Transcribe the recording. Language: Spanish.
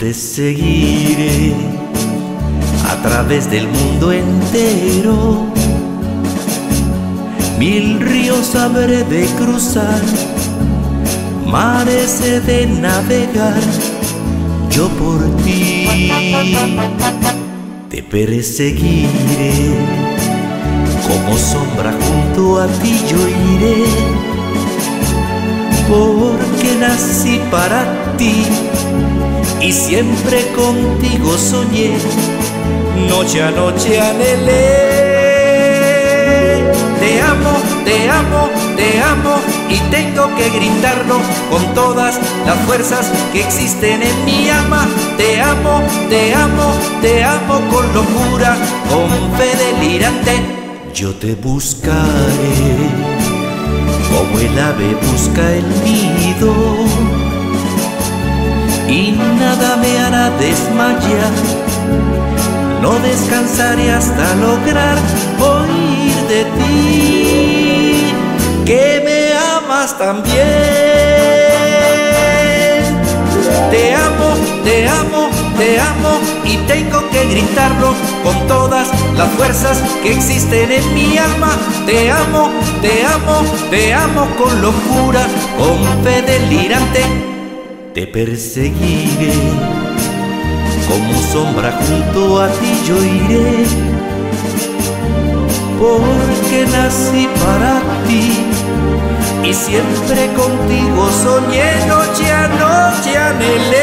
Te seguiré a través del mundo entero. Mil ríos habré de cruzar, mares he de navegar. Yo por ti te perseguiré, como sombra junto a ti yo iré, porque nací para ti y siempre contigo soñé, noche a noche anhelé. Te amo, te amo, te amo y tengo que gritarlo con todas las fuerzas que existen en mi alma. Te amo, te amo, te amo con locura, con fe delirante. Yo te buscaré como el ave busca el nido y nada me hará desmayar. No descansaré hasta lograr oír de ti que me amas también. Te amo, te amo, te amo y tengo que gritarlo con todas las fuerzas que existen en mi alma. Te amo, te amo, te amo con locura, con fe delirante te perseguiré, como sombra junto a ti yo iré, porque nací para ti y siempre contigo soñé noche a noche anhelé.